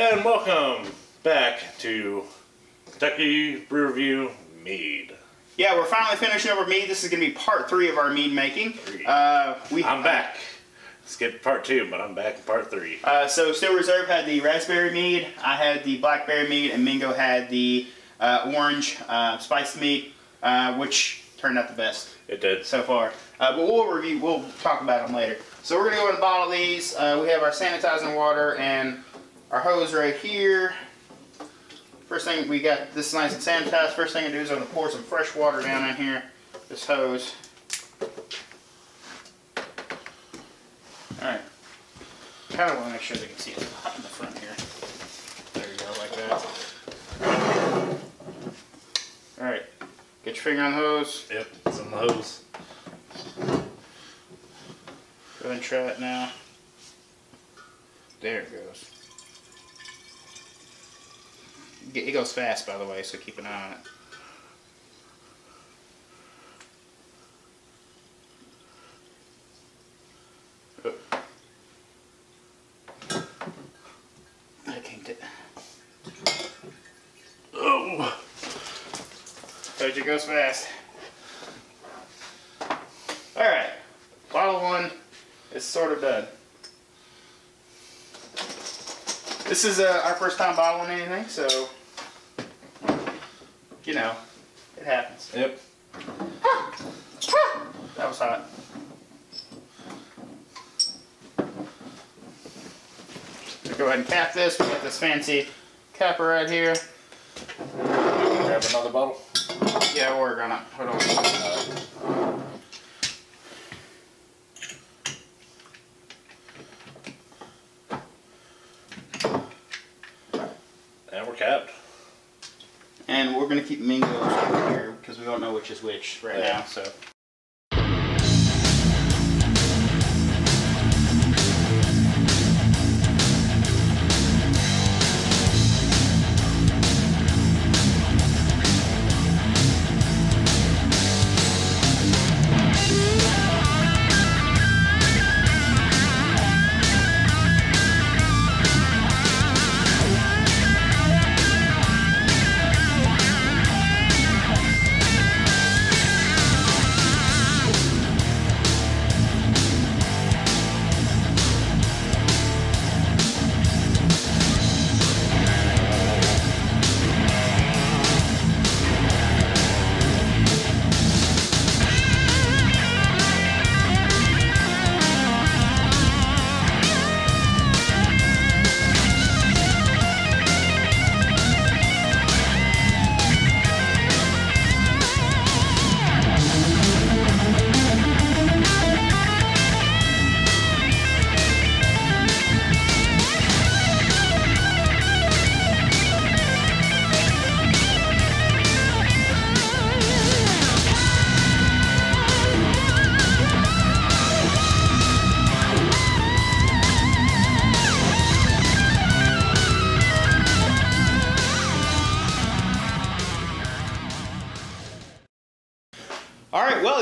And welcome back to Kentucky Brew Review Mead. Yeah, we're finally finishing over mead. This is going to be part three of our mead making. Uh, we I'm back. Skipped part two, but I'm back in part three. Uh, so Steel Reserve had the raspberry mead, I had the blackberry mead, and Mingo had the uh, orange uh, spiced mead, uh, which turned out the best It did. so far. Uh, but we'll review, we'll talk about them later. So we're gonna go and bottle these. Uh, we have our sanitizing water and our hose right here. First thing we got this nice and sanitized. First thing I do is I'm gonna pour some fresh water down in here. This hose. All right. Kind of want to make sure they can see it hot in the front here. There you go, like that. All right. Get your finger on the hose. Yep, it's on the hose. Go ahead and try it now. There it goes. It goes fast, by the way, so keep an eye on it. Oh. I kinked it. Oh! Told you it goes fast. Alright. Bottle one is sort of done. This is uh, our first time bottling anything, so, you know, it happens. Yep. That was hot. Go ahead and cap this. We got this fancy capper right here. Grab another bottle. Yeah, we're gonna. Hold on. And we're capped. We're gonna keep Mingos over here because we don't know which is which right Yeah. now. So.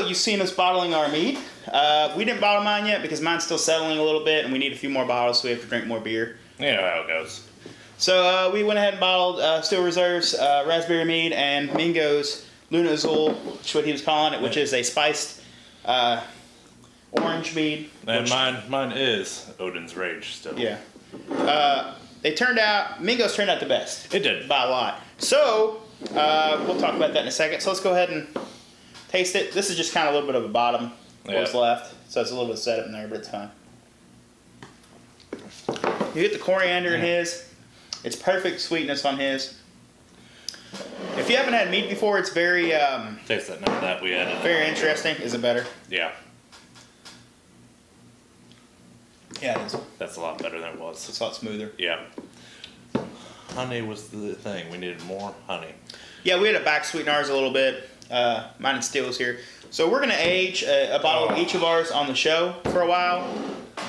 You've seen us bottling our mead. Uh, we didn't bottle mine yet because mine's still settling a little bit, and we need a few more bottles, so we have to drink more beer. You know how it goes. So uh, we went ahead and bottled uh, Steel Reserves uh, Raspberry Mead and Mingo's Luna Azul, which is what he was calling it, which is a spiced uh, orange mead. And which- mine, mine is Odin's Rage still. Yeah. Uh, they turned out, Mingo's turned out the best. It did. By a lot. So, uh, we'll talk about that in a second. So let's go ahead and taste it. This is just kind of a little bit of a bottom, what's Yeah. left. So it's a little bit of setup in there, but it's fine. You get the coriander in his. It's perfect sweetness on his. If you haven't had meat before, it's very, um, Taste that now that we added. very interesting. Is it better? Yeah, Yeah, it is. that's a lot better than it was. It's a lot smoother. Yeah. Honey was the thing. We needed more honey. Yeah, we had to back sweeten ours a little bit. Uh, mine and Steel's here. So we're gonna age a, a bottle of each of ours on the show for a while.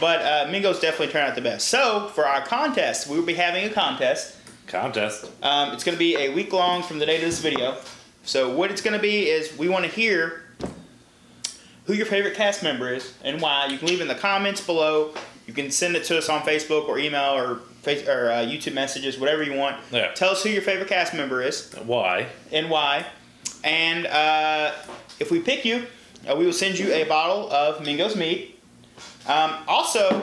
But uh, Mingo's definitely turned out the best. So for our contest, we will be having a contest. Contest. Um, it's gonna be a week long from the date of this video. So what it's gonna be is we want to hear who your favorite cast member is and why. You can leave in the comments below. You can send it to us on Facebook or email or face or uh, YouTube messages, whatever you want. Yeah. Tell us who your favorite cast member is Why? and why. And uh, if we pick you, uh, we will send you a bottle of Mingo's meat. Um, also,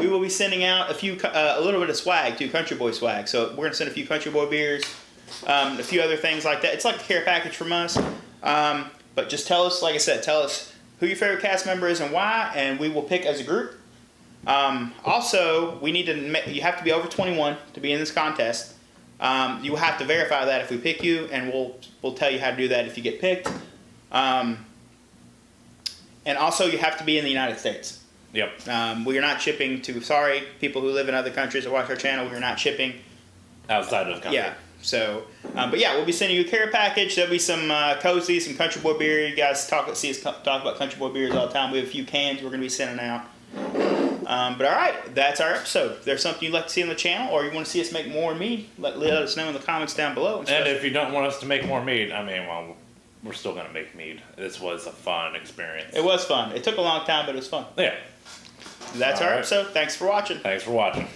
we will be sending out a few, uh, a little bit of swag too, Country Boy swag. So we're gonna send a few Country Boy beers, um, a few other things like that. It's like a care package from us. Um, but just tell us, like I said, tell us who your favorite cast member is and why, and we will pick as a group. Um, also, we need to. You have to be over 21 to be in this contest. Um, you will have to verify that if we pick you, and we'll we'll tell you how to do that if you get picked. Um, and also, you have to be in the United States. Yep. Um, we are not shipping to. Sorry, people who live in other countries that watch our channel. We are not shipping. Outside of the country. Yeah. So, um, but yeah, we'll be sending you a care package. There'll be some uh, cozy, some Country Boy beer. You guys talk, see us talk about Country Boy beers all the time. We have a few cans we're going to be sending out. Um, but all right, that's our episode. If there's something you'd like to see on the channel, or you want to see us make more mead, let, let us know in the comments down below. And stuff. if you don't want us to make more mead, I mean, well, we're still gonna make mead. This was a fun experience. it was fun. It took a long time, but it was fun. Yeah. That's All our right. episode. Thanks for watching. Thanks for watching.